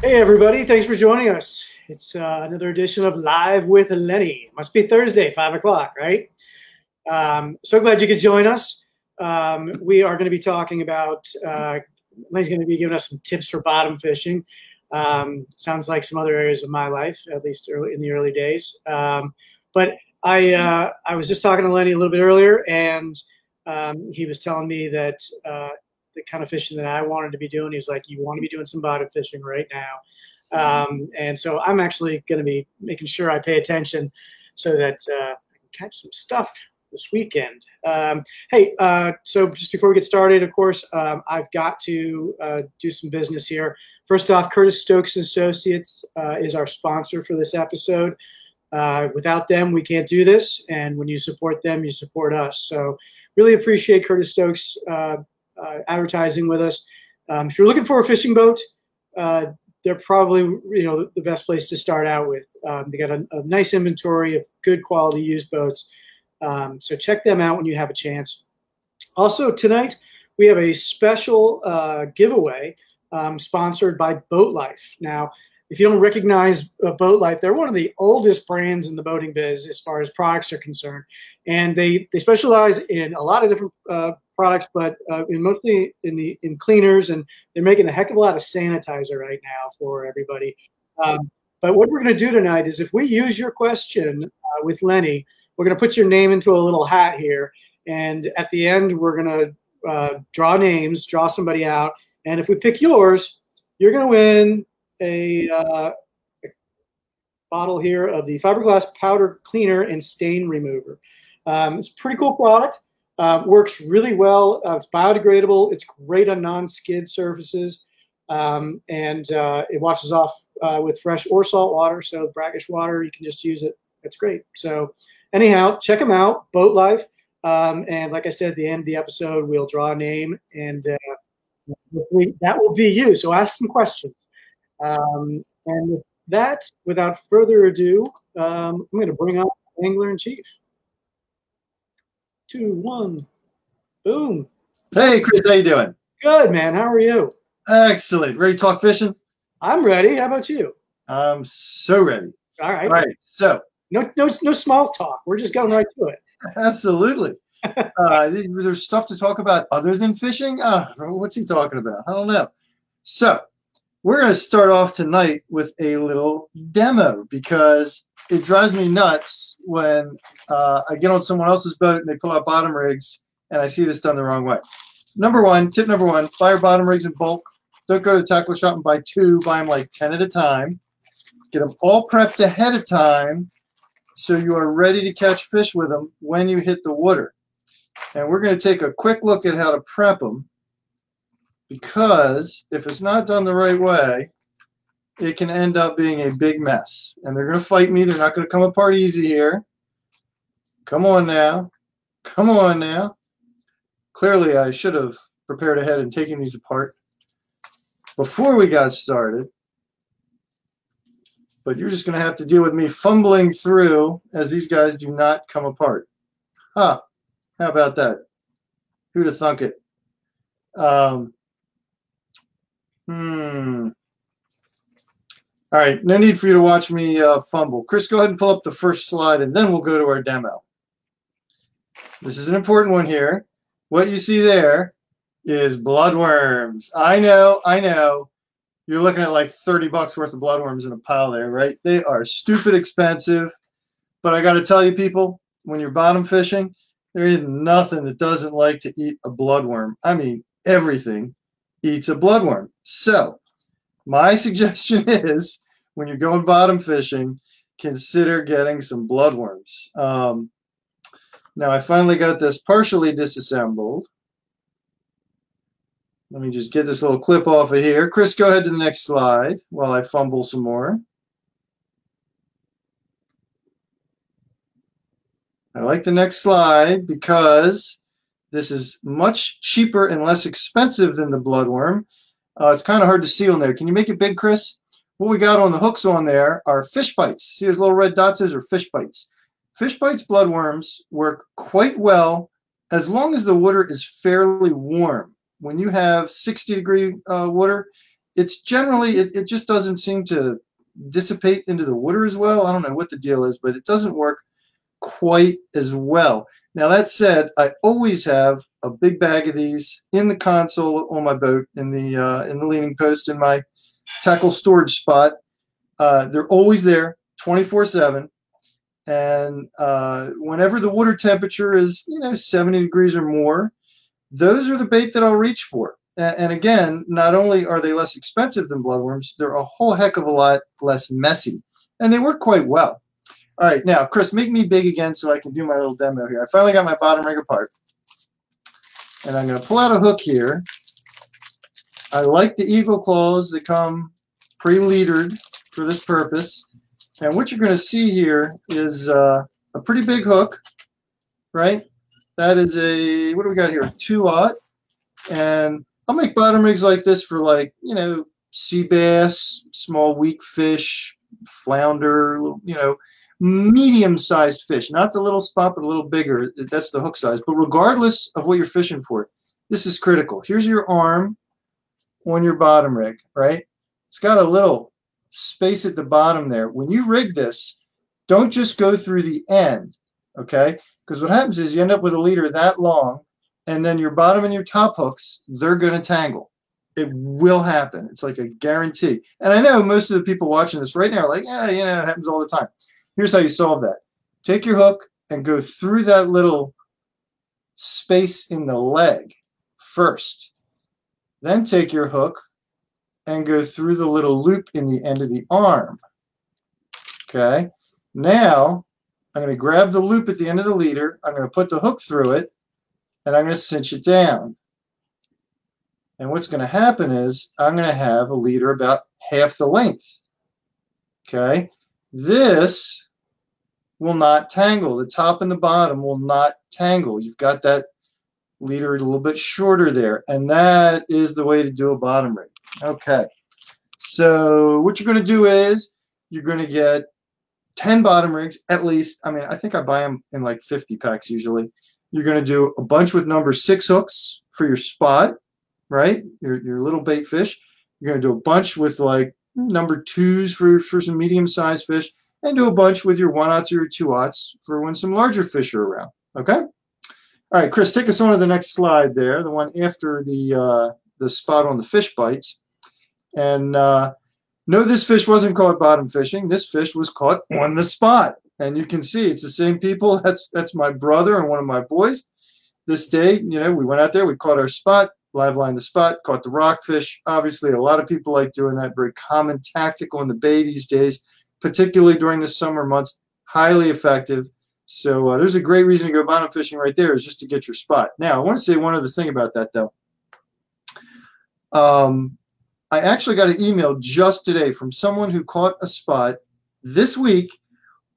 Hey, everybody. Thanks for joining us. It's uh, another edition of Live with Lenny. Must be Thursday, 5 o'clock, right? Um, so glad you could join us. Um, we are going to be talking about, uh, Lenny's going to be giving us some tips for bottom fishing. Um, sounds like some other areas of my life, at least early, in the early days. Um, but I, uh, I was just talking to Lenny a little bit earlier, and um, he was telling me that uh, the kind of fishing that I wanted to be doing. He was like, "You want to be doing some bottom fishing right now," um, and so I'm actually going to be making sure I pay attention so that uh, I can catch some stuff this weekend. Um, hey, uh, so just before we get started, of course, um, I've got to uh, do some business here. First off, Curtis Stokes Associates uh, is our sponsor for this episode. Uh, without them, we can't do this, and when you support them, you support us. So, really appreciate Curtis Stokes uh, advertising with us. Um, if you're looking for a fishing boat, uh, they're probably you know the best place to start out with. Um, they got a, a, nice inventory of good quality used boats, um, so check them out when you have a chance. Also tonight we have a special uh, giveaway um, sponsored by Boat Life. Now, if you don't recognize uh, Boat Life, they're one of the oldest brands in the boating biz as far as products are concerned, and they they specialize in a lot of different uh, products, but uh, in mostly in the in cleaners, and they're making a heck of a lot of sanitizer right now for everybody. Um, but what we're going to do tonight is if we use your question uh, with Lenny, we're going to put your name into a little hat here, and at the end we're going to uh, draw names, draw somebody out, and if we pick yours, you're going to win a, uh, a bottle here of the fiberglass powder cleaner and stain remover. Um, it's a pretty cool product. Uh, works really well. Uh, it's biodegradable. It's great on non-skid surfaces, um, and uh, it washes off uh, with fresh or salt water. So brackish water, you can just use it. That's great. So anyhow, check them out. Boat Life. Um, and like I said, at the end of the episode, we'll draw a name, and uh, that will be you. So ask some questions. Um, and with that, without further ado, um, I'm going to bring up Angler in Chief two, one. Boom. Hey, Chris, how you doing? Good, man. How are you? Excellent. Ready to talk fishing? I'm ready. How about you? I'm so ready. All right. All right. So no, no, no small talk. We're just going right to it. Absolutely. uh, there's stuff to talk about other than fishing. Uh, what's he talking about? I don't know. So we're going to start off tonight with a little demo because it drives me nuts when uh, I get on someone else's boat and they pull out bottom rigs and I see this done the wrong way. Number one, tip number one, buy your bottom rigs in bulk. Don't go to the tackle shop and buy two. Buy them like 10 at a time. Get them all prepped ahead of time so you are ready to catch fish with them when you hit the water. And we're going to take a quick look at how to prep them because if it's not done the right way, it can end up being a big mess. And they're going to fight me. They're not going to come apart easy here. Come on now. Come on now. Clearly, I should have prepared ahead and taken these apart before we got started. But you're just going to have to deal with me fumbling through as these guys do not come apart. Huh. How about that? Who'd have thunk it? Um, hmm. All right, no need for you to watch me uh, fumble. Chris, go ahead and pull up the first slide, and then we'll go to our demo. This is an important one here. What you see there is bloodworms. I know, I know. You're looking at like 30 bucks worth of bloodworms in a pile there, right? They are stupid expensive. But I got to tell you, people, when you're bottom fishing, there is nothing that doesn't like to eat a bloodworm. I mean, everything eats a bloodworm. So, my suggestion is when you're going bottom fishing, consider getting some bloodworms. Um, now I finally got this partially disassembled. Let me just get this little clip off of here. Chris, go ahead to the next slide while I fumble some more. I like the next slide because this is much cheaper and less expensive than the bloodworm. Uh, it's kind of hard to see on there. Can you make it big, Chris? What we got on the hooks on there are fish bites. See those little red dots? Those are fish bites. Fish bites bloodworms work quite well as long as the water is fairly warm. When you have 60 degree uh, water, it's generally it, it just doesn't seem to dissipate into the water as well. I don't know what the deal is, but it doesn't work quite as well. Now that said, I always have a big bag of these in the console on my boat, in the uh, in the leaning post, in my tackle storage spot. Uh, they're always there, 24/7, and uh, whenever the water temperature is you know 70 degrees or more, those are the bait that I'll reach for. And again, not only are they less expensive than bloodworms, they're a whole heck of a lot less messy, and they work quite well. All right, now, Chris, make me big again so I can do my little demo here. I finally got my bottom rig apart. And I'm going to pull out a hook here. I like the Eagle claws that come pre-leadered for this purpose. And what you're going to see here is uh, a pretty big hook, right? That is a, what do we got here? 2-aught. And I'll make bottom rigs like this for like, you know, sea bass, small weak fish, flounder, you know, medium-sized fish, not the little spot, but a little bigger. That's the hook size. But regardless of what you're fishing for, this is critical. Here's your arm on your bottom rig, right? It's got a little space at the bottom there. When you rig this, don't just go through the end, okay? Because what happens is you end up with a leader that long, and then your bottom and your top hooks, they're going to tangle. It will happen. It's like a guarantee. And I know most of the people watching this right now are like, yeah, you know, it happens all the time. Here's how you solve that. Take your hook and go through that little space in the leg first. Then take your hook and go through the little loop in the end of the arm. Okay. Now, I'm going to grab the loop at the end of the leader. I'm going to put the hook through it, and I'm going to cinch it down. And what's going to happen is I'm going to have a leader about half the length. Okay. This will not tangle. The top and the bottom will not tangle. You've got that leader a little bit shorter there. And that is the way to do a bottom rig. Okay. So what you're going to do is you're going to get 10 bottom rigs at least. I mean, I think I buy them in like 50 packs usually. You're going to do a bunch with number six hooks for your spot, right? Your, your little bait fish. You're going to do a bunch with like number twos for, for some medium sized fish and do a bunch with your one aughts or your two aughts for when some larger fish are around. Okay? All right, Chris, take us on to the next slide there, the one after the uh, the spot on the fish bites. And uh, no, this fish wasn't caught bottom fishing. This fish was caught on the spot. And you can see it's the same people. That's that's my brother and one of my boys. This day, you know, we went out there, we caught our spot, live line the spot, caught the rockfish. Obviously, a lot of people like doing that. Very common tactic on the bay these days particularly during the summer months, highly effective. So uh, there's a great reason to go bottom fishing right there is just to get your spot. Now, I want to say one other thing about that, though. Um, I actually got an email just today from someone who caught a spot this week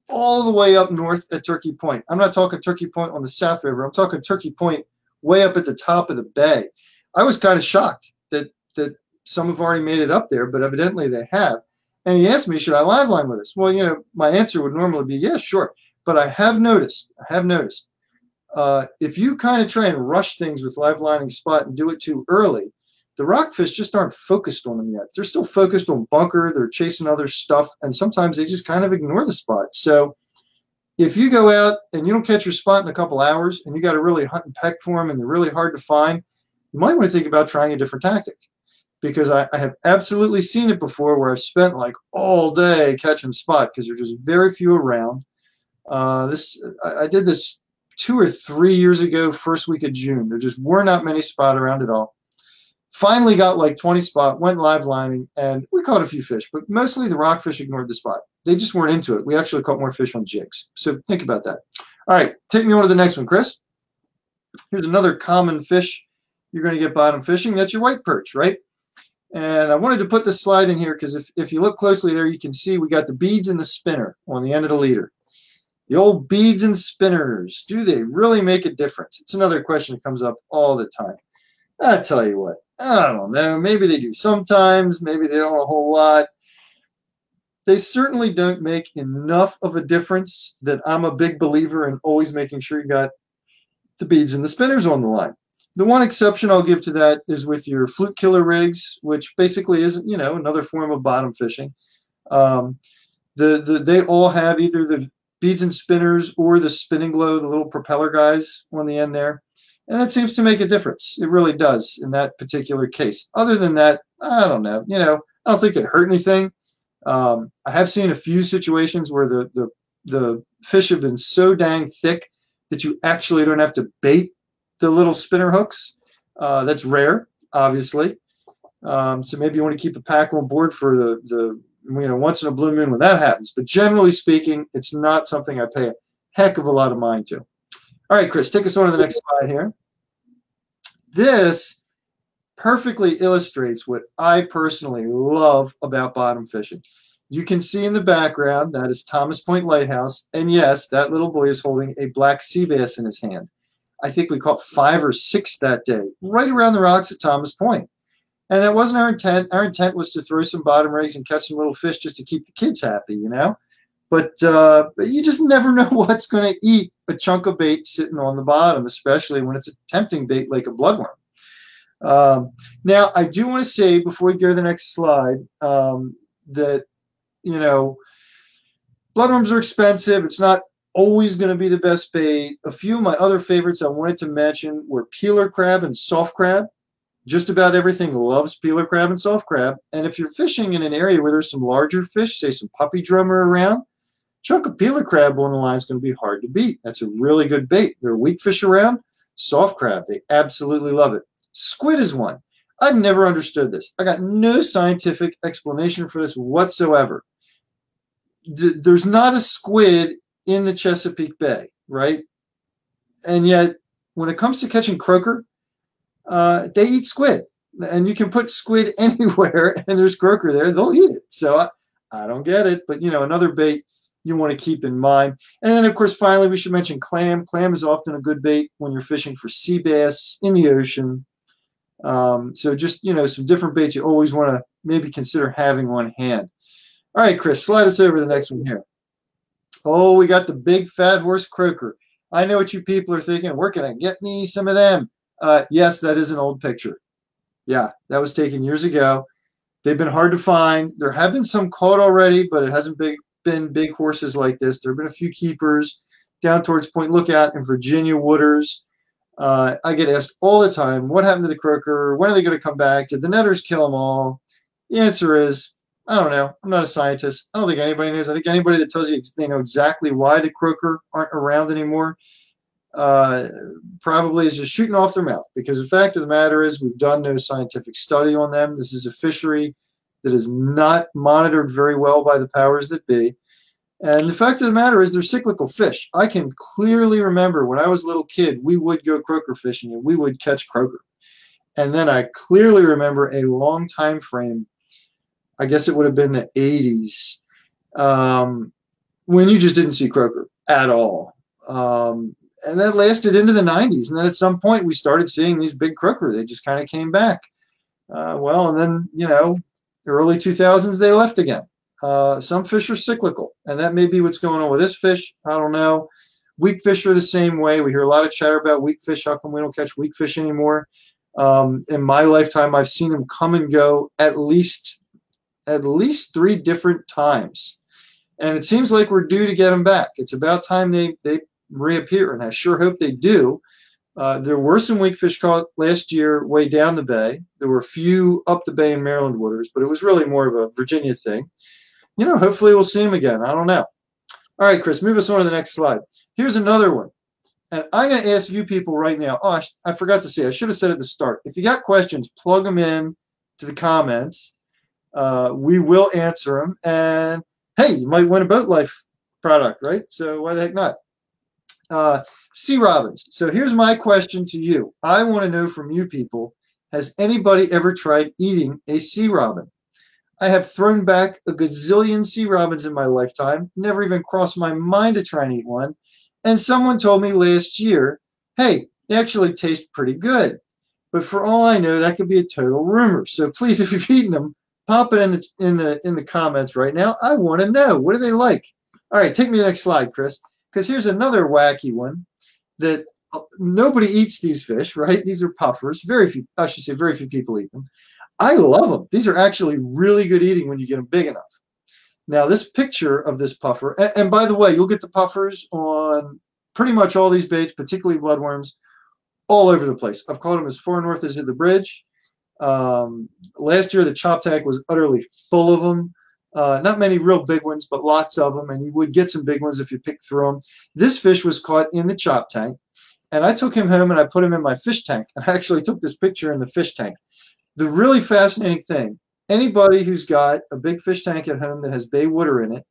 all the way up north at Turkey Point. I'm not talking Turkey Point on the South River. I'm talking Turkey Point way up at the top of the bay. I was kind of shocked that that some have already made it up there, but evidently they have. And he asked me, should I live line with us? Well, you know, my answer would normally be, yeah, sure. But I have noticed, I have noticed, uh, if you kind of try and rush things with live lining spot and do it too early, the rockfish just aren't focused on them yet. They're still focused on bunker, they're chasing other stuff, and sometimes they just kind of ignore the spot. So if you go out and you don't catch your spot in a couple hours and you got to really hunt and peck for them and they're really hard to find, you might want to think about trying a different tactic because I, I, have absolutely seen it before where I've spent like all day catching spot because there's just very few around. Uh, this I, I, did this two or three years ago, first week of June. There just were not many spot around at all. Finally got like 20 spot, went live lining, and we caught a few fish, but mostly the rockfish ignored the spot. They just weren't into it. We actually caught more fish on jigs. So think about that. All right, take me on to the next one, Chris. Here's another common fish you're going to get bottom fishing. That's your white perch, right? And I wanted to put this slide in here because if, if you look closely there, you can see we got the beads and the spinner on the end of the leader. The old beads and spinners, do they really make a difference? It's another question that comes up all the time. I tell you what, I don't know. Maybe they do sometimes, maybe they don't a whole lot. They certainly don't make enough of a difference that I'm a big believer in always making sure you got the beads and the spinners on the line. The one exception I'll give to that is with your fluke killer rigs, which basically is, you know, another form of bottom fishing. Um, the, the they all have either the beads and spinners or the Spin-N-Glo, the little propeller guys on the end there. And it seems to make a difference. It really does in that particular case. Other than that, I don't know. You know, I don't think it hurt anything. Um, I have seen a few situations where the, the the fish have been so dang thick that you actually don't have to bait the little spinner hooks. Uh, that's rare, obviously. Um, so maybe you want to keep a pack on board for the, the you know once in a blue moon when that happens. But generally speaking, it's not something I pay a heck of a lot of mind to. All right, Chris, take us on to the next slide here. This perfectly illustrates what I personally love about bottom fishing. You can see in the background that is Thomas Point Lighthouse, and yes, that little boy is holding a black sea bass in his hand. I think we caught five or six that day, right around the rocks at Thomas Point. And that wasn't our intent. Our intent was to throw some bottom rigs and catch some little fish just to keep the kids happy, you know. But, uh, but you just never know what's going to eat a chunk of bait sitting on the bottom, especially when it's a tempting bait like a bloodworm. Um, now, I do want to say before we go to the next slide um, that, you know, bloodworms are expensive. It's not always going to be the best bait. A few of my other favorites I wanted to mention were peeler crab and soft crab. Just about everything loves peeler crab and soft crab. And if you're fishing in an area where there's some larger fish, say some puppy drummer around, chunk of peeler crab on the line is going to be hard to beat. That's a really good bait. There are weak fish around, soft crab, they absolutely love it. Squid is one. I've never understood this. I got no scientific explanation for this whatsoever. There's not a squid in the Chesapeake Bay, right? And yet, when it comes to catching croaker, uh, they eat squid. And you can put squid anywhere, and there's croaker there, they'll eat it. So I, I don't get it. But, you know, another bait you want to keep in mind. And then, of course, finally, we should mention clam. Clam is often a good bait when you're fishing for sea bass in the ocean. Um, so just, you know, some different baits you always want to maybe consider having on hand. All right, Chris, slide us over the next one here. Oh, we got the big fat horse croaker. I know what you people are thinking. Where can I get me some of them? Uh, yes, that is an old picture. Yeah, that was taken years ago. They've been hard to find. There have been some caught already, but it hasn't been, been big horses like this. There have been a few keepers down towards Point Lookout in Virginia Waters. Uh, I get asked all the time, what happened to the croaker? When are they going to come back? Did the netters kill them all? The answer is I don't know. I'm not a scientist. I don't think anybody knows. I think anybody that tells you they know exactly why the croaker aren't around anymore uh, probably is just shooting off their mouth. Because the fact of the matter is, we've done no scientific study on them. This is a fishery that is not monitored very well by the powers that be. And the fact of the matter is, they're cyclical fish. I can clearly remember when I was a little kid, we would go croaker fishing and we would catch croaker. And then I clearly remember a long time frame I guess it would have been the 80s, um, when you just didn't see Croaker at all. Um, and that lasted into the 90s. And then at some point, we started seeing these big Croaker. They just kind of came back. Uh, well, and then, you know, early 2000s, they left again. Uh, some fish are cyclical, and that may be what's going on with this fish. I don't know. Weak fish are the same way. We hear a lot of chatter about weak fish. How come we don't catch weak fish anymore? Um, in my lifetime, I've seen them come and go at least at least three different times. And it seems like we're due to get them back. It's about time they, they reappear, and I sure hope they do. Uh, there were some weak fish caught last year way down the bay. There were a few up the bay in Maryland waters, but it was really more of a Virginia thing. You know, hopefully we'll see them again. I don't know. All right, Chris, move us on to the next slide. Here's another one. And I'm going to ask you people right now. Oh, I, I forgot to say, I should have said at the start. If you got questions, plug them in to the comments uh, we will answer them. And hey, you might win a boat life product, right? So why the heck not? Uh, sea robins. So here's my question to you. I want to know from you people, has anybody ever tried eating a sea robin? I have thrown back a gazillion sea robins in my lifetime, never even crossed my mind to try and eat one. And someone told me last year, hey, they actually taste pretty good. But for all I know, that could be a total rumor. So please, if you've eaten them, Pop it in the in the in the comments right now. I want to know what do they like. All right, take me to the next slide, Chris, because here's another wacky one that uh, nobody eats these fish, right? These are puffers. Very few, I should say, very few people eat them. I love them. These are actually really good eating when you get them big enough. Now, this picture of this puffer, and, and by the way, you'll get the puffers on pretty much all these baits, particularly bloodworms, all over the place. I've caught them as far north as the bridge. Um, last year, the Choptank was utterly full of them. Uh, not many real big ones, but lots of them, and you would get some big ones if you picked through them. This fish was caught in the Choptank, and I took him home and I put him in my fish tank. And I actually took this picture in the fish tank. The really fascinating thing, anybody who's got a big fish tank at home that has bay water in it,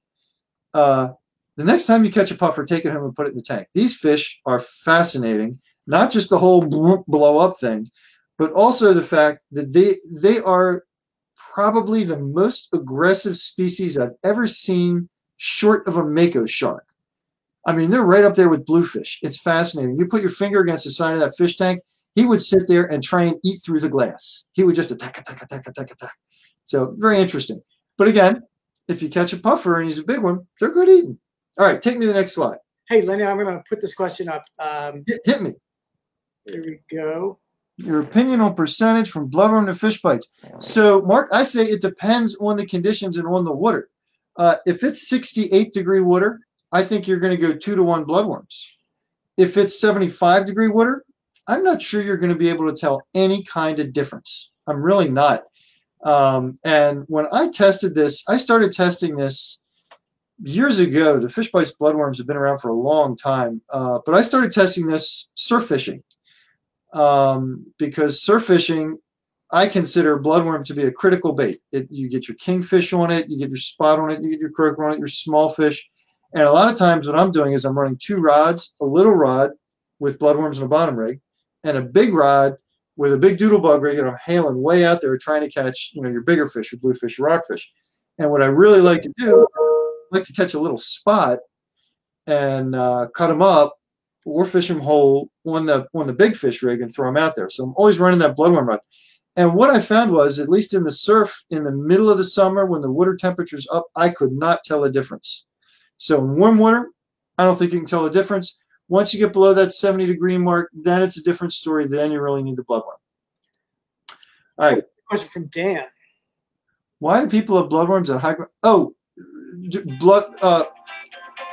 uh, the next time you catch a puffer, take it home and put it in the tank. These fish are fascinating, not just the whole blow up thing, but also the fact that they they are probably the most aggressive species I've ever seen short of a mako shark. I mean, they're right up there with bluefish. It's fascinating. You put your finger against the side of that fish tank, he would sit there and try and eat through the glass. He would just attack, attack, attack, attack, attack. So very interesting. But again, if you catch a puffer and he's a big one, they're good eating. All right, take me to the next slide. Hey, Lenny, I'm going to put this question up. Um, hit, hit me. There we go. Your opinion on percentage from bloodworm to fish bites. So, Mark, I say it depends on the conditions and on the water. Uh, if it's 68 degree water, I think you're going to go two to one bloodworms. If it's 75 degree water, I'm not sure you're going to be able to tell any kind of difference. I'm really not. Um, and when I tested this, I started testing this years ago. The fish bites bloodworms have been around for a long time, uh, but I started testing this surf fishing um, because surf fishing, I consider bloodworm to be a critical bait. It, you get your kingfish on it, you get your spot on it, you get your croaker on it, your small fish. And a lot of times, what I'm doing is I'm running two rods, a little rod with bloodworms in a bottom rig, and a big rod with a big doodlebug rig, and I'm hailing way out there trying to catch, you know, your bigger fish, your bluefish, your rockfish. And what I really like to do, I like to catch a little spot and uh, cut them up or fish them whole on the on the big fish rig and throw them out there. So I'm always running that bloodworm rod. And what I found was, at least in the surf in the middle of the summer when the water temperature's up, I could not tell a difference. So in warm water, I don't think you can tell a difference. Once you get below that 70 degree mark, then it's a different story. Then you really need the bloodworm. All right. Question from Dan. Why do people have bloodworms at high? Oh, blood. Uh,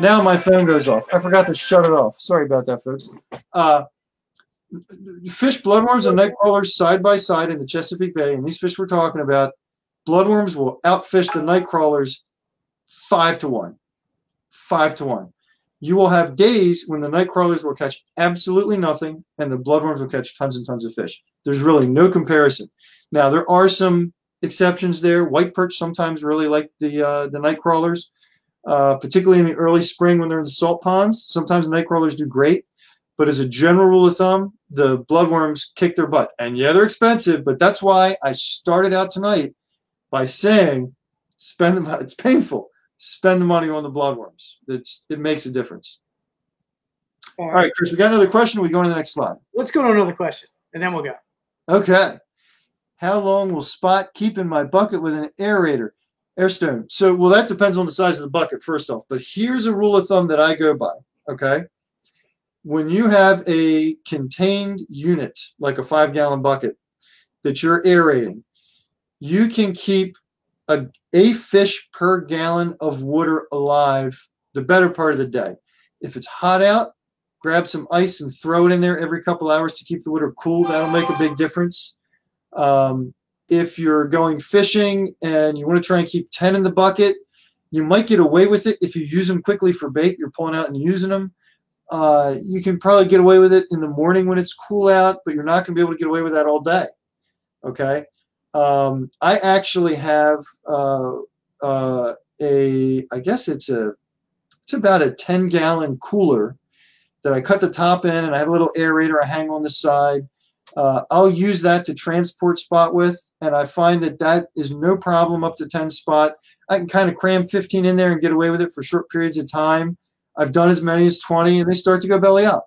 now my phone goes off. I forgot to shut it off. Sorry about that, folks. Uh, fish bloodworms and night crawlers side by side in the Chesapeake Bay, and these fish we're talking about, bloodworms will outfish the night crawlers five to one. Five to one. You will have days when the night crawlers will catch absolutely nothing, and the bloodworms will catch tons and tons of fish. There's really no comparison. Now there are some exceptions there. White perch sometimes really like the uh, the night crawlers uh, particularly in the early spring when they're in the salt ponds. Sometimes night crawlers do great, but as a general rule of thumb, the bloodworms kick their butt. And yeah, they're expensive, but that's why I started out tonight by saying, spend the it's painful. Spend the money on the bloodworms. It's it makes a difference. All right, All right Chris, we got another question. We go to the next slide. Let's go to another question, and then we'll go. Okay. How long will Spot keep in my bucket with an aerator? Airstone. So, well, that depends on the size of the bucket, first off. But here's a rule of thumb that I go by. Okay. When you have a contained unit, like a five gallon bucket, that you're aerating, you can keep a, a fish per gallon of water alive the better part of the day. If it's hot out, grab some ice and throw it in there every couple hours to keep the water cool. That'll make a big difference. Um, if you're going fishing and you want to try and keep 10 in the bucket, you might get away with it if you use them quickly for bait. You're pulling out and using them. Uh, you can probably get away with it in the morning when it's cool out, but you're not going to be able to get away with that all day. Okay. Um, I actually have uh, uh, a, I guess it's a, it's about a 10 gallon cooler that I cut the top in and I have a little aerator I hang on the side uh, I'll use that to transport spot with, and I find that that is no problem up to 10 spot. I can kind of cram 15 in there and get away with it for short periods of time. I've done as many as 20, and they start to go belly up.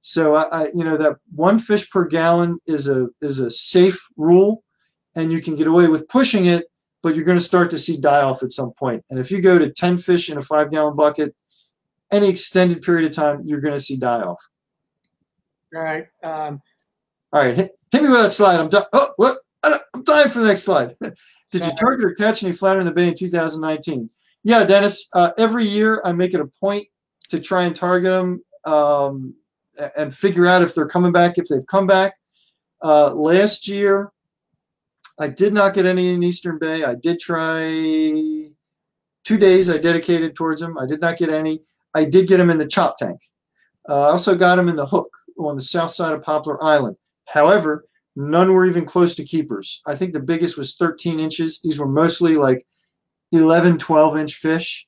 So I, I, you know, that one fish per gallon is a is a safe rule, and you can get away with pushing it, but you're going to start to see die off at some point. And if you go to 10 fish in a five gallon bucket, any extended period of time, you're going to see die off. All right. Um, All right, hit, hit me with that slide. I'm done. Oh, what? I'm dying for the next slide. Did you target or catch any flounder in the bay in 2019? Yeah, Dennis. Uh, every year I make it a point to try and target them um, and figure out if they're coming back, if they've come back. Uh, last year, I did not get any in Eastern Bay. I did try two days I dedicated towards them. I did not get any. I did get them in the Choptank. Uh, I also got them in the hook on the south side of Poplar Island. However, none were even close to keepers. I think the biggest was 13 inches. These were mostly like 11, 12 inch fish.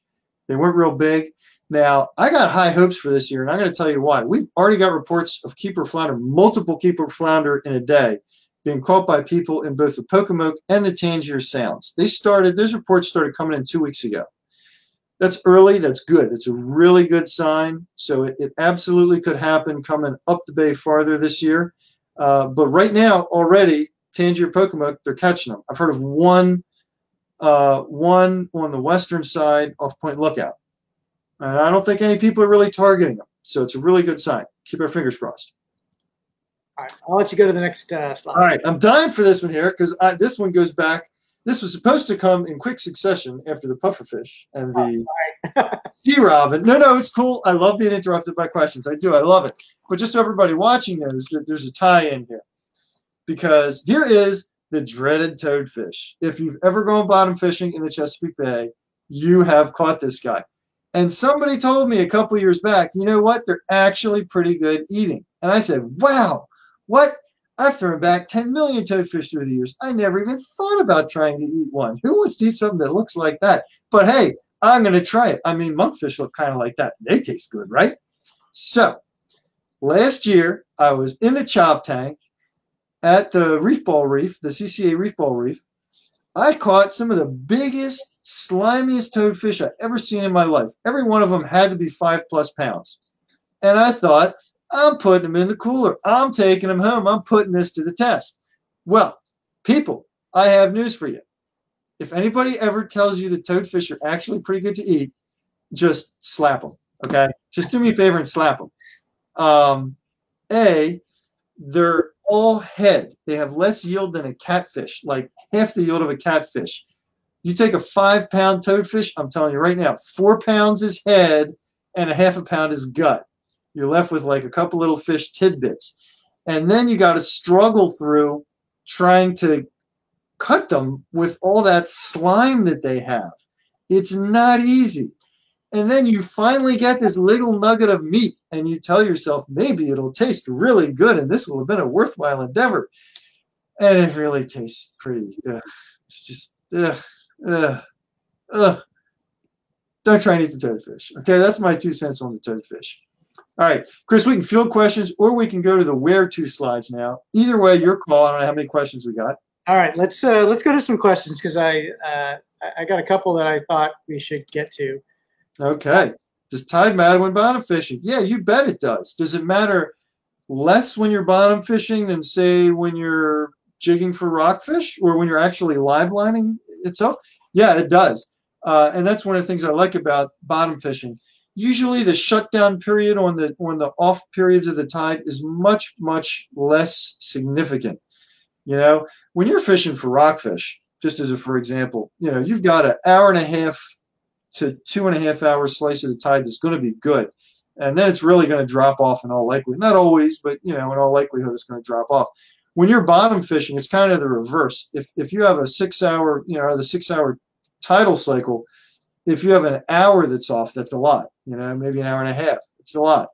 They weren't real big. Now, I got high hopes for this year, and I'm going to tell you why. We've already got reports of keeper flounder, multiple keeper flounder in a day, being caught by people in both the Pocomoke and the Tangier Sounds. They started, those reports started coming in two weeks ago. That's early. That's good. It's a really good sign. So it, it absolutely could happen coming up the bay farther this year. Uh, but right now, already, Tangier Pocomoke, they're catching them. I've heard of one, uh, one on the western side off Point Lookout. And I don't think any people are really targeting them. So it's a really good sign. Keep our fingers crossed. all right. I'll let you go to the next uh, slide. All right, I'm dying for this one here because this one goes back. This was supposed to come in quick succession after the pufferfish and the sea robin. No, no, it's cool. I love being interrupted by questions. I do. I love it. But just so everybody watching knows that there's a tie-in here because here is the dreaded toadfish. If you've ever gone bottom fishing in the Chesapeake Bay, you have caught this guy. And somebody told me a couple years back, you know what? They're actually pretty good eating. And I said, wow, what? I've thrown back 10 million toadfish through the years. I never even thought about trying to eat one. Who wants to eat something that looks like that? But hey, I'm going to try it. I mean, monkfish look kind of like that. They taste good, right? So last year, I was in the Choptank at the Reef Ball Reef, the CCA Reef Ball Reef. I caught some of the biggest, slimiest toadfish I've ever seen in my life. Every one of them had to be five plus pounds. And I thought, I'm putting them in the cooler. I'm taking them home. I'm putting this to the test. Well, people, I have news for you. If anybody ever tells you that toadfish are actually pretty good to eat, just slap them. Okay? Just do me a favor and slap them. Um, a, they're all head. They have less yield than a catfish, like half the yield of a catfish. You take a five pound toadfish, I'm telling you right now, four pounds is head and a half a pound is gut. You're left with like a couple little fish tidbits. And then you got to struggle through trying to cut them with all that slime that they have. It's not easy. And then you finally get this little nugget of meat, and you tell yourself, maybe it'll taste really good, and this will have been a worthwhile endeavor. And it really tastes pretty. Ugh. It's just, ugh, ugh, ugh. Don't try and eat the toadfish. Okay, that's my two cents on the toadfish. All right, Chris, we can field questions, or we can go to the where to slides now. Either way, your call. I don't know how many questions we got. All right. Let's uh, let's go to some questions because I uh, I- I got a couple that I thought we should get to. Okay. Does tide matter when bottom fishing? Yeah, you bet it does. Does it matter less when you're bottom fishing than say when you're jigging for rockfish or when you're actually live lining itself? Yeah, it does. Uh, and that's one of the things I like about bottom fishing. Usually, the shutdown period on the on the off periods of the tide is much much less significant. You know, when you're fishing for rockfish, just as a for example, you know, you've got an hour and a half to two and a half hour slice of the tide that's going to be good. And then it's really going to drop off in all likelihood. Not always, but you know, in all likelihood, it's going to drop off. When you're bottom fishing, it's kind of the reverse. If if you have a six hour, you know, the six hour tidal cycle, if you have an hour that's off, that's a lot. You know, maybe an hour and a half. It's a lot.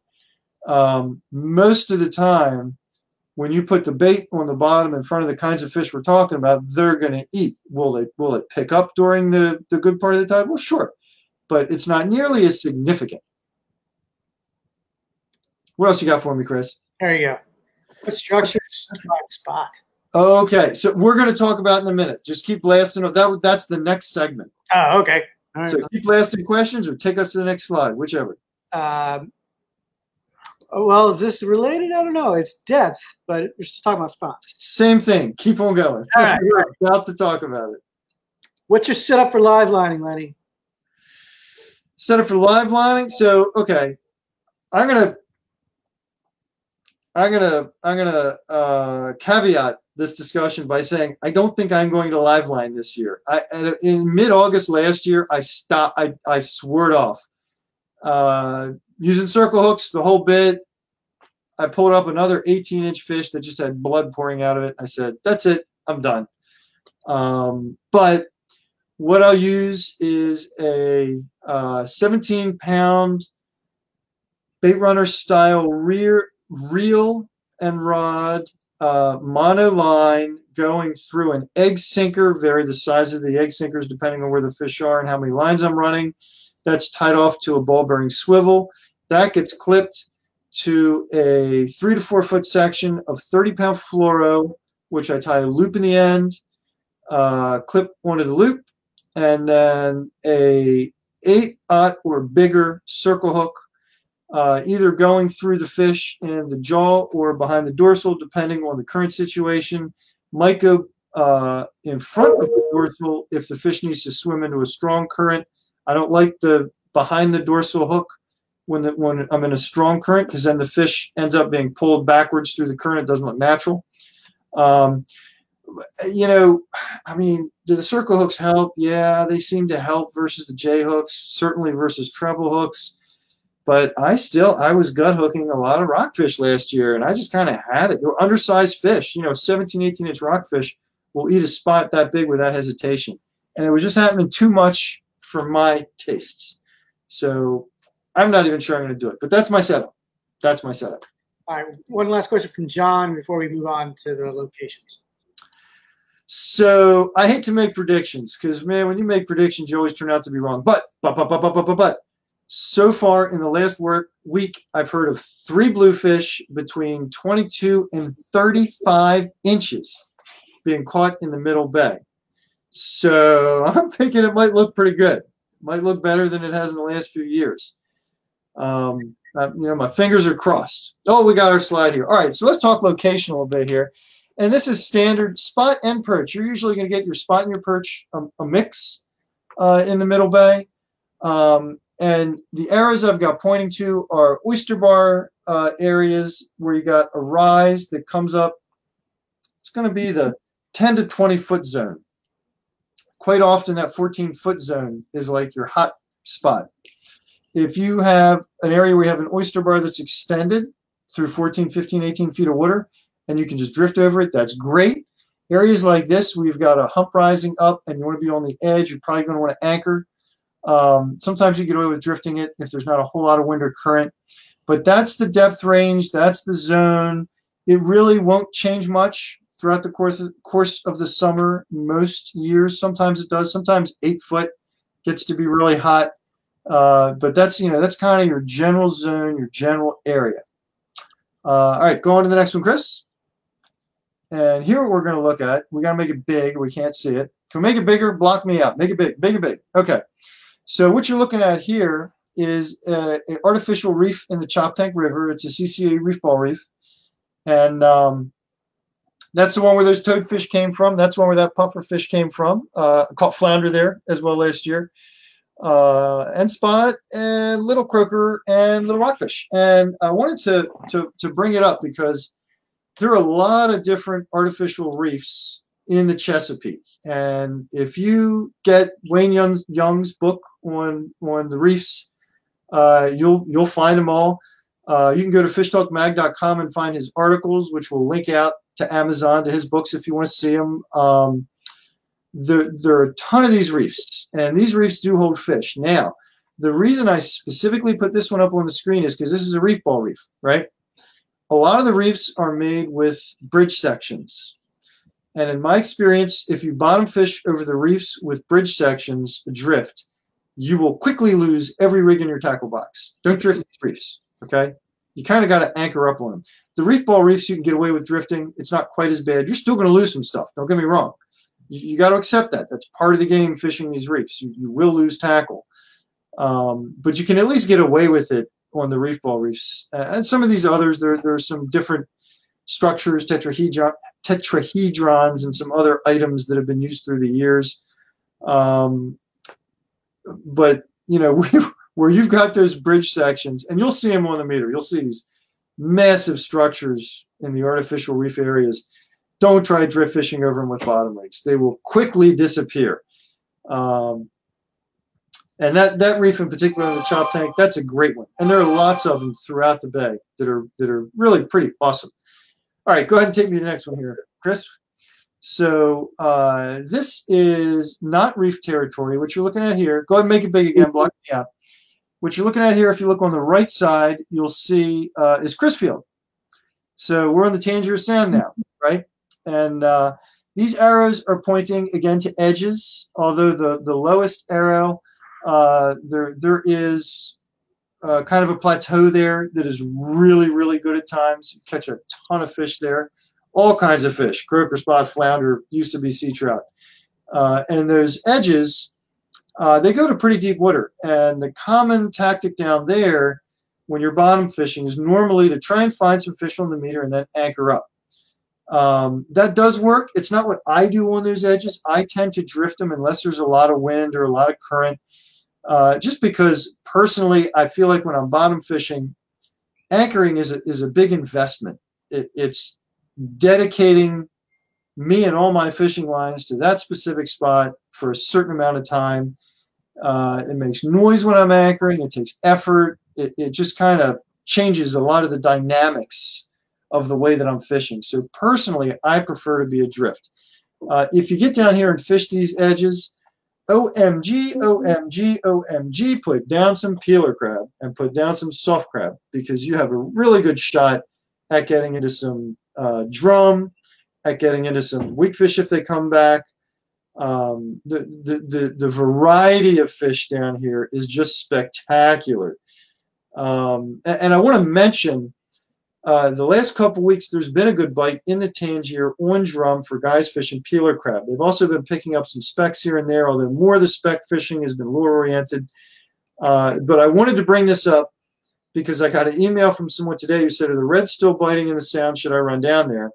Um, most of the time, when you put the bait on the bottom in front of the kinds of fish we're talking about, they're going to eat. Will it will it pick up during the the good part of the tide? Well, sure, but it's not nearly as significant. What else you got for me, Chris? There you go. What structures provide spot? Okay, so we're going to talk about in a minute. Just keep blasting. That that's the next segment. Oh, okay. All right. So keep blasting questions or take us to the next slide, whichever. Um, well, is this related? I don't know. It's depth, but we're just talking about spots. Same thing. Keep on going. All right. We're about to talk about it. What's your setup for live lining, Lenny? Set up for live lining. So, okay, I'm gonna I'm gonna I'm gonna uh, caveat this discussion by saying I don't think I'm going to live line this year. I in mid August last year I stopped I I it off. Uh, using circle hooks the whole bit. I pulled up another 18 inch fish that just had blood pouring out of it. I said, "That's it, I'm done." Um, but what I'll use is a uh, 17 pound bait runner style rear reel and rod uh, mono line going through an egg sinker, vary the size of the egg sinkers depending on where the fish are and how many lines I'm running. That's tied off to a ball bearing swivel. That gets clipped to a three to four foot section of 30 pound fluoro, which I tie a loop in the end, uh, clip onto the loop, and then a eight aught or bigger circle hook uh, either going through the fish in the jaw or behind the dorsal, depending on the current situation. Might go uh, in front of the dorsal if the fish needs to swim into a strong current. I don't like the behind the dorsal hook when the, when I'm in a strong current because then the fish ends up being pulled backwards through the current. It doesn't look natural. Um, you know, I mean, do the circle hooks help? Yeah, they seem to help versus the J hooks, certainly versus treble hooks. But I still, I was gut hooking a lot of rockfish last year, and I just kind of had it. They were undersized fish, you know, 17, 18 inch rockfish will eat a spot that big without hesitation. And it was just happening too much for my tastes. So I'm not even sure I'm going to do it. But that's my setup. That's my setup. All right. One last question from John before we move on to the locations. So I hate to make predictions because, man, when you make predictions, you always turn out to be wrong. But, but, but, but, but, but, but, but so far in the last work, week, I've heard of three bluefish between 22 and 35 inches being caught in the middle bay. So I'm thinking it might look pretty good. Might look better than it has in the last few years. Um, uh, you know, my fingers are crossed. Oh, we got our slide here. All right, so let's talk location a little bit here. And this is standard spot and perch. You're usually going to get your spot and your perch a, a mix uh, in the middle bay. Um, and the arrows I've got pointing to are oyster bar uh, areas where you got a rise that comes up. It's going to be the 10 to 20 foot zone. Quite often that 14 foot zone is like your hot spot. If you have an area where you have an oyster bar that's extended through 14, 15, 18 feet of water, and you can just drift over it, that's great. Areas like this, you've got a hump rising up and you want to be on the edge, you're probably going to want to anchor um, sometimes you get away with drifting it if there's not a whole lot of wind or current. But that's the depth range. That's the zone. It really won't change much throughout the course of, course of the summer. Most years, sometimes it does. Sometimes eight foot gets to be really hot. Uh, but that's you know that's kind of your general zone, your general area. Uh, all right, go on to the next one, Chris. And here what we're going to look at, we got to make it big. We can't see it. Can we make it bigger? Block me out. Make it big. Big big. Okay. So what you're looking at here is an artificial reef in the Choptank River. It's a CCA reef ball reef. And um, that's the one where those toadfish came from. That's the one where that puffer fish came from. Uh, caught flounder there as well last year. Uh, and spot and little croaker and little rockfish. And I wanted to, to, to bring it up because there are a lot of different artificial reefs in the Chesapeake. And if you get Wayne Young, Young's book on on the reefs, uh, you'll you'll find them all. Uh, you can go to fishtalkmag.com and find his articles, which will link out to Amazon to his books if you want to see them. Um, there, there are a ton of these reefs, and these reefs do hold fish. Now, the reason I specifically put this one up on the screen is because this is a reef ball reef, right? A lot of the reefs are made with bridge sections. And in my experience, if you bottom fish over the reefs with bridge sections adrift, you will quickly lose every rig in your tackle box. Don't drift these reefs, okay? You kind of got to anchor up on them. The reef ball reefs, you can get away with drifting. It's not quite as bad. You're still going to lose some stuff. Don't get me wrong. You, you got to accept that. That's part of the game fishing these reefs. You, you will lose tackle. Um, but you can at least get away with it on the reef ball reefs. Uh, and some of these others, there, there are some different structures, tetrahedron, tetrahedrons, and some other items that have been used through the years. Um, but you know, we, where you've got those bridge sections, and you'll see them on the meter. You'll see these massive structures in the artificial reef areas, don't try drift fishing over them with bottom rigs. They will quickly disappear. Um, and that, that reef in particular in the Choptank, that's a great one. And there are lots of them throughout the bay that are that are really pretty awesome. All right, go ahead and take me to the next one here, Chris. So uh, this is not reef territory. What you're looking at here, go ahead and make it big again, block me out. What you're looking at here, if you look on the right side, you'll see uh, is Crisfield. So we're on the Tangier Sound now, right? And uh, these arrows are pointing again to edges, although the, the lowest arrow, uh, there, there is uh, kind of a plateau there that is really, really good at times. You catch a ton of fish there all kinds of fish. Croaker, spot, flounder, used to be sea trout. Uh, and those edges, uh, they go to pretty deep water. And the common tactic down there when you're bottom fishing is normally to try and find some fish on the meter and then anchor up. Um, that does work. It's not what I do on those edges. I tend to drift them unless there's a lot of wind or a lot of current. Uh, just because personally, I feel like when I'm bottom fishing, anchoring is a, is a big investment. It, it's dedicating me and all my fishing lines to that specific spot for a certain amount of time. Uh, it makes noise when I'm anchoring. It takes effort. It, it just kind of changes a lot of the dynamics of the way that I'm fishing. So personally, I prefer to be adrift. Uh, if you get down here and fish these edges, OMG, OMG, OMG, put down some peeler crab and put down some soft crab because you have a really good shot at getting into some uh, drum, at getting into some weak fish if they come back. Um, the, the, the, the variety of fish down here is just spectacular. Um, and, and, I want to mention uh, the last couple weeks there's been a good bite in the Tangier on drum for guys fishing peeler crab. They've also been picking up some specks here and there, although more of the speck fishing has been lure oriented. Uh, but I wanted to bring this up because I got an email from someone today who said, Are the reds still biting in the sound? Should I run down there?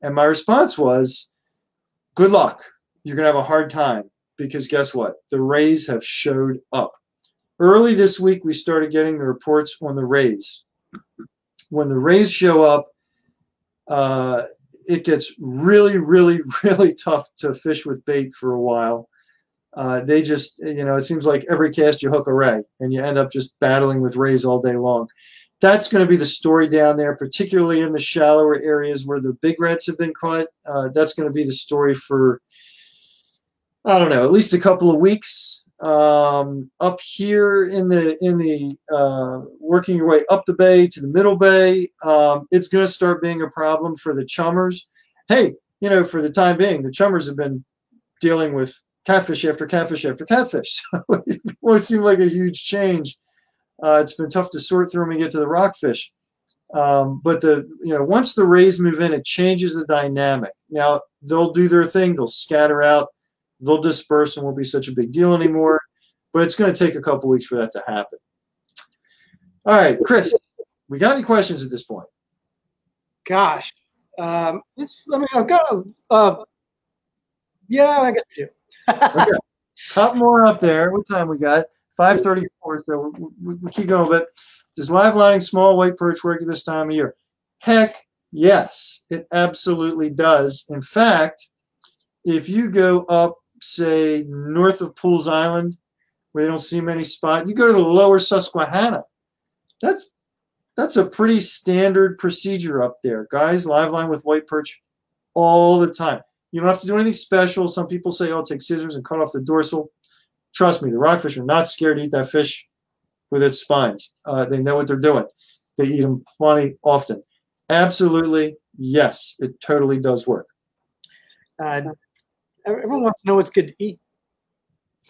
And my response was, Good luck. You're going to have a hard time because guess what? The rays have showed up. Early this week, we started getting the reports on the rays. When the rays show up, uh, it gets really, really, really tough to fish with bait for a while uh, they just, you know, it seems like every cast you hook a ray and you end up just battling with rays all day long. That's going to be the story down there, particularly in the shallower areas where the big reds have been caught. Uh, that's going to be the story for, I don't know, at least a couple of weeks. Um, up here in the in the uh, working your way up the bay to the middle bay, um, it's going to start being a problem for the chummers. Hey, you know, for the time being, the chummers have been dealing with catfish after catfish after catfish. So it won't seem like a huge change. Uh, it's been tough to sort through them and get to the rockfish. Um, but the you know once the rays move in, it changes the dynamic. Now they'll do their thing. They'll scatter out. They'll disperse and won't be such a big deal anymore. But it's going to take a couple weeks for that to happen. All right, Chris, we got any questions at this point? Gosh, um, it's let me. I've got a. Uh, yeah, I guess we do okay. Couple more up there. What time we got? 534. So we, we keep going a bit. Does live lining small white perch work at this time of year? Heck yes, it absolutely does. In fact, if you go up, say, north of Pooles Island, where they don't see many spots, you go to the lower Susquehanna. That's that's a pretty standard procedure up there. Guys live line with white perch all the time. You don't have to do anything special. Some people say, oh, take scissors and cut off the dorsal. Trust me, the rockfish are not scared to eat that fish with its spines. Uh, they know what they're doing. They eat them plenty often. Absolutely, yes, it totally does work. Uh, everyone wants to know what's good to eat.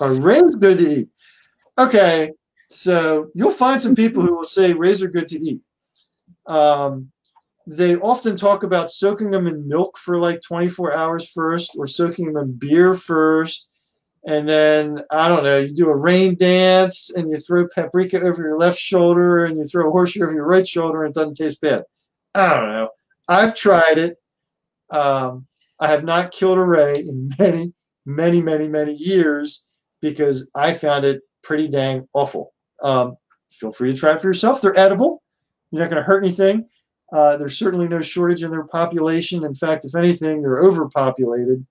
A ray's good to eat. Okay, so you'll find some people who will say rays are good to eat. Um, they often talk about soaking them in milk for like 24 hours first or soaking them in beer first and then i don't know you do a rain dance and you throw paprika over your left shoulder and you throw a horseshoe over your right shoulder and it doesn't taste bad i don't know i've tried it um, i have not killed a ray in many many many many years because i found it pretty dang awful um, feel free to try it for yourself they're edible you're not going to hurt anything Uh, there's certainly no shortage in their population. In fact, if anything, they're overpopulated,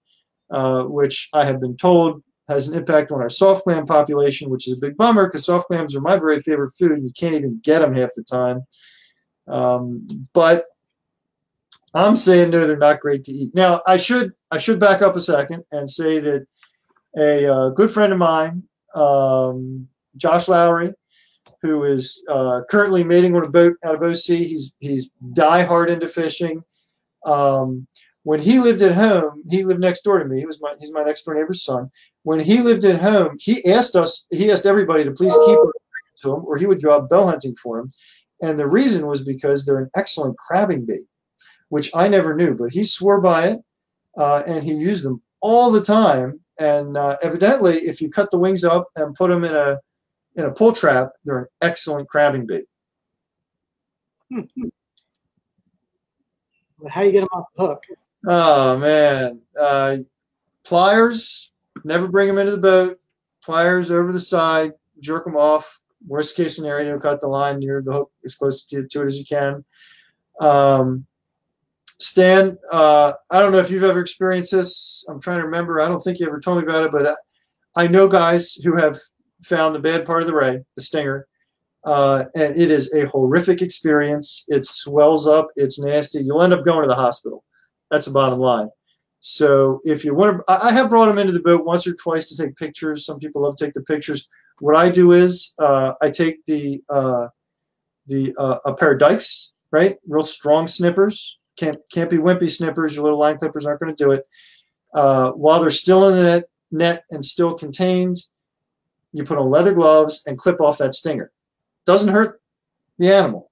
uh, which I have been told has an impact on our soft clam population, which is a big bummer because soft clams are my very favorite food, and you can't even get them half the time. Um, but I'm saying no, they're not great to eat. Now, I should I should back up a second and say that a uh, good friend of mine, um, Josh Lowry, who is uh, currently mating on a boat out of OC, he's he's die-hard into fishing. Um, when he lived at home, he lived next door to me. He was my he's my next door neighbor's son. When he lived at home, he asked us, he asked everybody to please keep it to him, or he would go out bell hunting for him. And the reason was because they're an excellent crabbing bait, which I never knew, but he swore by it, uh, and he used them all the time. And uh, evidently, if you cut the wings up and put them in a in a pull trap, they're an excellent crabbing bait. How you get them off the hook? Oh man, uh, pliers. Never bring them into the boat. Pliers over the side. Jerk them off. Worst case scenario, cut the line near the hook as close to, to it as you can. Um, Stan, uh, I don't know if you've ever experienced this. I'm trying to remember. I don't think you ever told me about it, but I, I know guys who have found the bad part of the ray, the stinger, uh, and it is a horrific experience. It swells up. It's nasty. You'll end up going to the hospital. That's the bottom line. So if you want to, I have brought them into the boat once or twice to take pictures. Some people love to take the pictures. What I do is uh, I take the uh, the uh, a pair of dikes, right? Real strong snippers. Can't can't be wimpy snippers. Your little line clippers aren't going to do it. Uh, while they're still in the net, net and still contained, you put on leather gloves and clip off that stinger. Doesn't hurt the animal,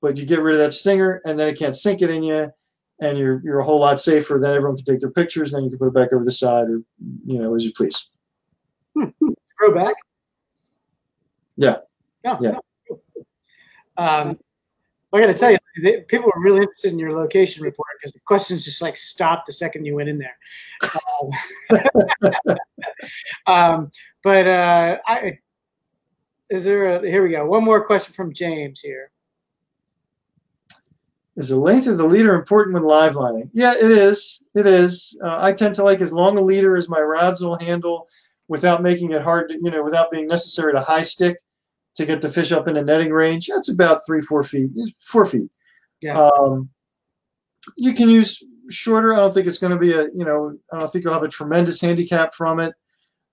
but you get rid of that stinger and then it can't sink it in you and you're you're a whole lot safer. Then everyone can take their pictures, and then you can put it back over the side, or you know, as you please. Grow back. Yeah. Oh, Yeah. Um, I got to tell you, they, people were really interested in your location report because the questions just like stopped the second you went in there. Um, um, but uh, I, is there a, here we go. One more question from James here. Is the length of the leader important when live lining? Yeah, it is. It is. Uh, I tend to like as long a leader as my rods will handle without making it hard to, you know, without being necessary to high stick to get the fish up in a netting range. That's about three, four feet, four feet. Yeah. Um, you can use shorter. I don't think it's going to be a, you know, I don't think you'll have a tremendous handicap from it.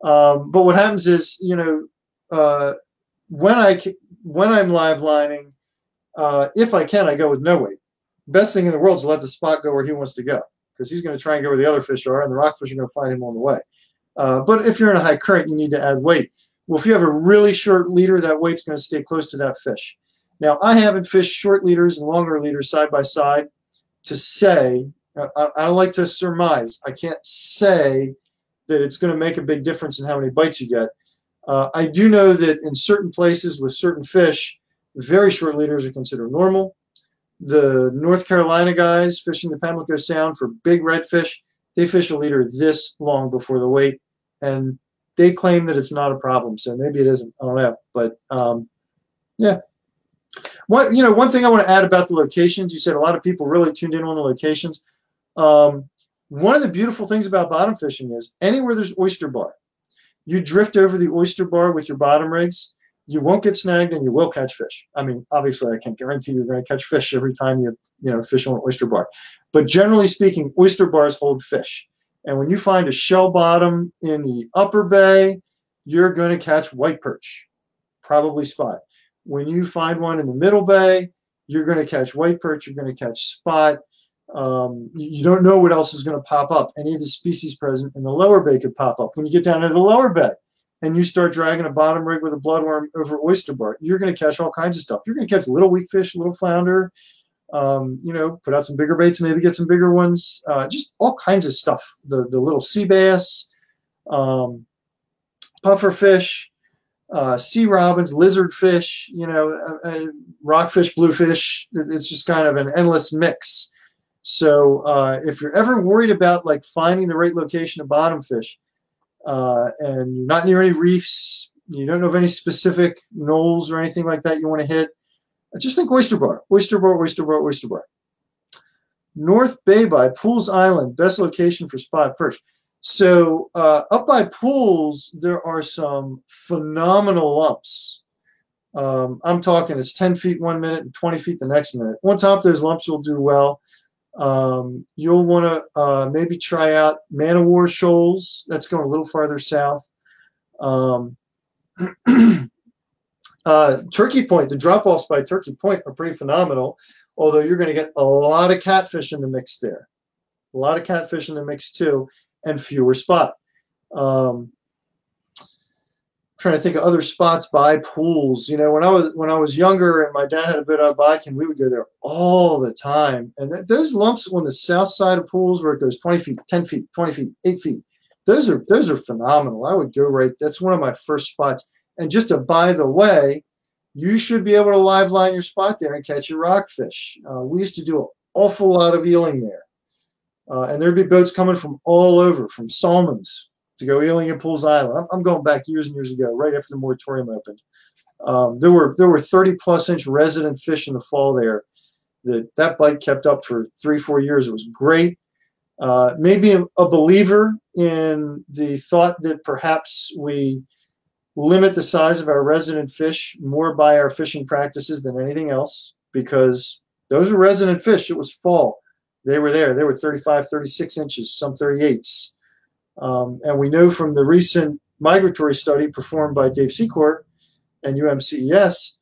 Um, but what happens is, you know, uh, when I when I'm live lining, uh, if I can, I go with no weight. Best thing in the world is to let the spot go where he wants to go because he's going to try and go where the other fish are, and the rockfish are going to find him on the way. Uh, but if you're in a high current, you need to add weight. Well, if you have a really short leader, that weight's going to stay close to that fish. Now, I haven't fished short leaders and longer leaders side by side to say, I, I like to surmise. I can't say that it's going to make a big difference in how many bites you get. Uh, I do know that in certain places with certain fish, very short leaders are considered normal. The North Carolina guys fishing the Pamlico Sound for big redfish, they fish a leader this long before the weight, and they claim that it's not a problem. So maybe it isn't. I don't know, but um, yeah. What you know, one thing I want to add about the locations. You said a lot of people really tuned in on the locations. Um, one of the beautiful things about bottom fishing is anywhere there's oyster bar, you drift over the oyster bar with your bottom rigs, you won't get snagged and you will catch fish. I mean, obviously, I can't guarantee you're going to catch fish every time you you know fish on an oyster bar, but generally speaking, oyster bars hold fish. And when you find a shell bottom in the upper bay, you're going to catch white perch, probably spot. When you find one in the middle bay, you're going to catch white perch, you're going to catch spot. Um, you don't know what else is going to pop up. Any of the species present in the lower bay could pop up. When you get down to the lower bay and you start dragging a bottom rig with a bloodworm over oyster bar, you're going to catch all kinds of stuff. You're going to catch little weak fish, little flounder, um, you know, put out some bigger baits, maybe get some bigger ones, uh, just all kinds of stuff. The the little sea bass, um, puffer fish, uh, sea robins, lizard fish, you know, uh, uh, rockfish, bluefish. It's just kind of an endless mix. So uh, if you're ever worried about like finding the right location to bottom fish, uh, and you're not near any reefs, you don't know of any specific knolls or anything like that you want to hit, Just think oyster bar, oyster bar, oyster bar, oyster bar. North Bay by Pooles Island, best location for spot perch. So uh, up by Pooles, there are some phenomenal lumps. Um, I'm talking it's 10 feet one minute and 20 feet the next minute. On top of those lumps, you'll do well. Um, you'll want to uh, maybe try out Man o' War Shoals. That's going a little farther south. Um, uh, Turkey Point, the drop offs by Turkey Point are pretty phenomenal, although you're going to get a lot of catfish in the mix there. A lot of catfish in the mix too, and fewer spot. Um, trying to think of other spots by Pooles. You know, when I was when I was younger and my dad had a bit of a bike and we would go there all the time. And th- those lumps on the south side of Pooles where it goes 20 feet, 10 feet, 20 feet, 8 feet, those are those are phenomenal. I would go right. That's one of my first spots. And just to by the way, you should be able to live line your spot there and catch your rockfish. Uh, we used to do an awful lot of eeling there. Uh, and there'd be boats coming from all over, from Solomons, to go eeling at Pooles Island. I'm, I'm, going back years and years ago, right after the moratorium opened. Um, there were there were 30 plus inch resident fish in the fall there. That that bite kept up for three four years. It was great. Uh, maybe a, a, believer in the thought that perhaps we limit the size of our resident fish more by our fishing practices than anything else because those were resident fish. It was fall. They were there. They were 35, 36 inches, some 38s. Um, and we know from the recent migratory study performed by Dave Secor and UMCES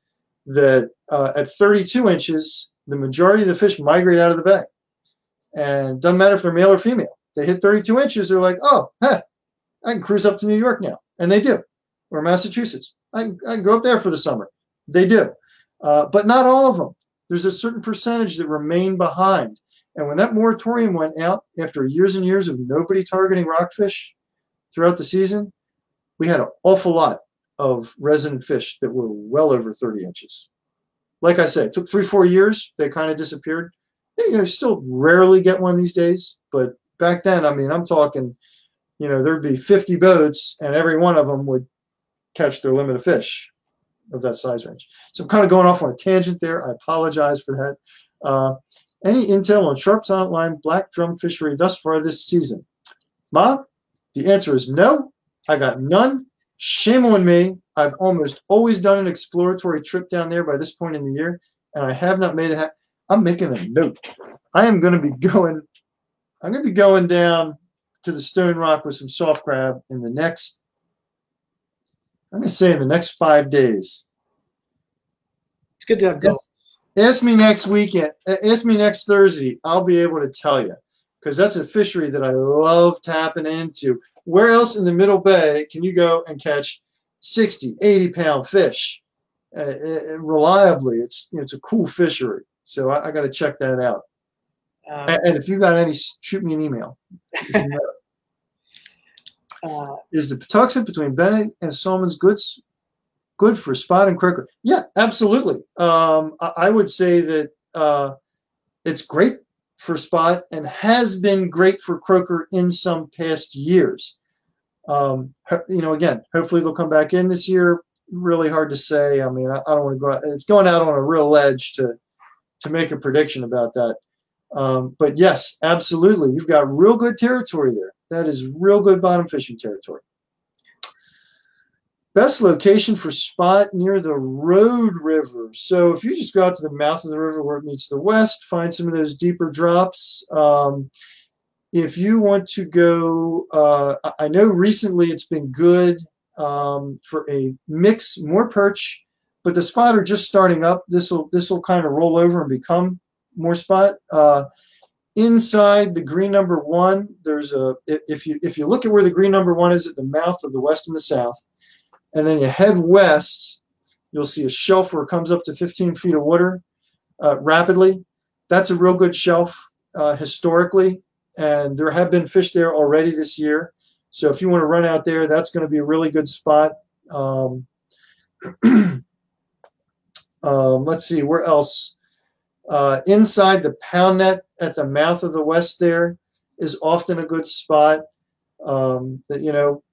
that uh, at 32 inches, the majority of the fish migrate out of the bay. And doesn't matter if they're male or female. They hit 32 inches, they're like, oh, huh, I can cruise up to New York now. And they do. Or Massachusetts. I I go up there for the summer. They do. Uh, but not all of them. There's a certain percentage that remain behind. And when that moratorium went out after years and years of nobody targeting rockfish throughout the season, we had an awful lot of resident fish that were well over 30 inches. Like I said, it took three, four years. They kind of disappeared. You know, still rarely get one these days, but back then, I mean, I'm talking, you know, there'd be 50 boats and every one of them would catch their limit of fish of that size range. So I'm kind of going off on a tangent there. I apologize for that. Uh, any intel on Sharps Island Light black drum fishery thus far this season? Ma, the answer is no. I got none. Shame on me. I've almost always done an exploratory trip down there by this point in the year, and I have not made it. Ha- I'm making a note. I am going to be going. I'm going to be going down to the Stone Rock with some soft crab in the next. I'm going to say in the next five days. It's good to have goals. Ask me next weekend. Ask me next Thursday. I'll be able to tell you because that's a fishery that I love tapping into. Where else in the Middle Bay can you go and catch 60, 80 pound fish uh, uh, reliably? It's you know, it's a cool fishery. So I, I got to check that out. Um, and, and, if you got any, shoot me an email. Uh, Is the Patuxent between Benedict and Solomons goods good for spot and croaker. Yeah, absolutely. Um, I, I, would say that uh, it's great for spot and has been great for croaker in some past years. Um, you know, again, hopefully they'll come back in this year. Really hard to say. I mean, I, I don't want to go out. It's going out on a real ledge to to make a prediction about that. Um, but yes, absolutely, you've got real good territory there. That is real good bottom fishing territory. Best location for spot near the Rhode River. So if you just go out to the mouth of the river where it meets the west, find some of those deeper drops. Um, if you want to go, uh, I know recently it's been good um, for a mix, more perch, but the spot are just starting up. This will this will kind of roll over and become more spot. Uh, inside the green number one, there's a if you if you look at where the green number one is at the mouth of the west and the south, and then you head west, you'll see a shelf where it comes up to 15 feet of water uh, rapidly. That's a real good shelf uh, historically, and there have been fish there already this year. So if you want to run out there, that's going to be a really good spot. Um, um, let's see, where else? Uh, inside the pound net at the mouth of the west there is often a good spot. Um, that you know,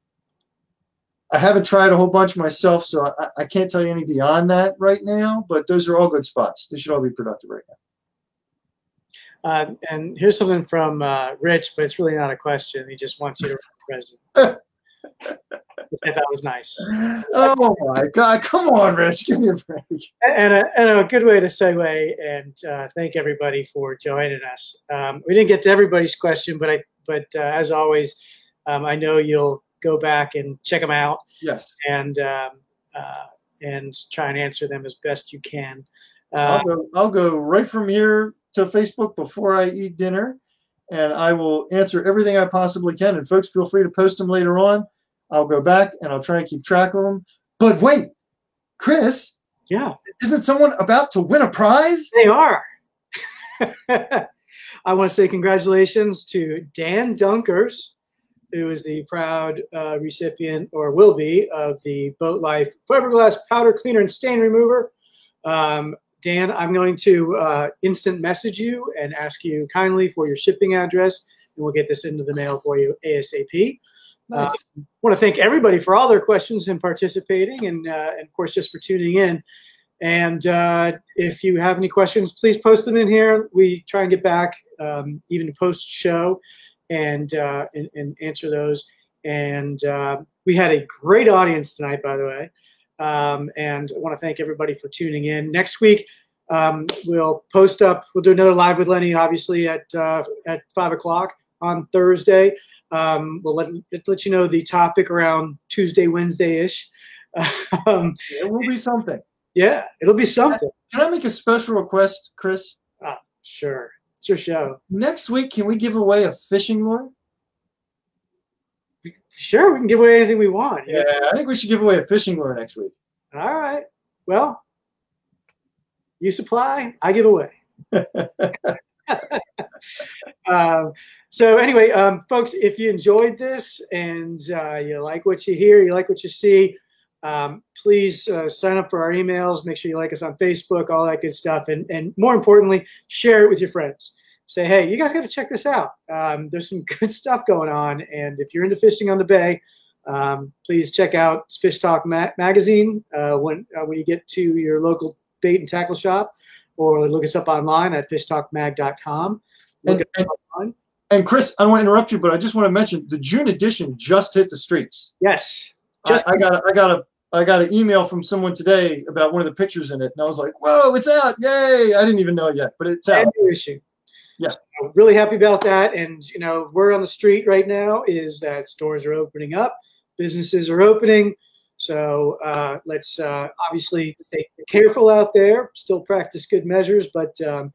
I haven't tried a whole bunch myself, so I, I can't tell you any beyond that right now. But those are all good spots. They should all be productive right now. Uh, and here's something from uh, Rich, but it's really not a question. He just wants you to run president. I was nice. Oh my God! Come on, Rich, give me a break. And a, and a good way to segue and uh, thank everybody for joining us. Um, we didn't get to everybody's question, but I but uh, as always, um, I know you'll go back and check them out Yes. and um, uh, and try and answer them as best you can. Uh, I'll go, I'll go right from here to Facebook before I eat dinner, and I will answer everything I possibly can. And folks, feel free to post them later on. I'll go back and I'll try and keep track of them. But wait, Chris, yeah, isn't someone about to win a prize? they are. I want to say congratulations to Dan Dunkers, who is the proud uh, recipient or will be of the Boat-LIFE fiberglass powder cleaner and stain remover. Um, Dan, I'm going to uh, instant message you and ask you kindly for your shipping address, and we'll get this into the mail for you ASAP. Nice. I want to thank everybody for all their questions and participating, and, uh, and of course, just for tuning in. And uh, if you have any questions, please post them in here. We try and get back, um, even post show, and, uh, and and answer those. And uh, we had a great audience tonight, by the way. Um, and I want to thank everybody for tuning in. Next week, um, we'll post up. We'll do another live with Lenny, obviously at uh, at five o'clock on Thursday. Um, we'll let, let you know the topic around Tuesday, Wednesday ish. um, It will be something. yeah, it'll be something. Can I make a special request, Chris? Sure, it's your show. Next week, can we give away a fishing lure? Sure, we can give away anything we want. Yeah, I think we should give away a fishing lure next week. All right. Well, you supply, I give away. um, so anyway, um, folks, if you enjoyed this and uh, you like what you hear, you like what you see, um, please uh, sign up for our emails. Make sure you like us on Facebook, all that good stuff, and and more importantly, share it with your friends. Say, hey, you guys got to check this out. Um, there's some good stuff going on, and if you're into fishing on the bay, um, please check out Fish Talk ma- magazine uh, when uh, when you get to your local bait and tackle shop, or look us up online at fishtalkmag.com. Look And, us and, up online. And Chris, I don't want to interrupt you, but I just want to mention the June edition just hit the streets. Yes, Just I, I got a, I got a I got an email from someone today about one of the pictures in it, and I was like, "Whoa, it's out! Yay!" I didn't even know yet, but it's out. new issue. Yeah. So, really happy about that. And you know, word on the street right now is that stores are opening up, businesses are opening. So uh, let's uh, obviously stay careful out there. Still practice good measures, but um,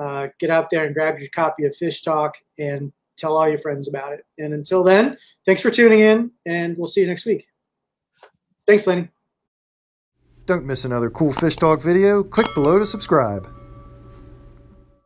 uh, get out there and grab your copy of Fish Talk and tell all your friends about it. And until then, thanks for tuning in, and we'll see you next week. Thanks, Lenny. Don't miss another cool fish talk video. Click below to subscribe.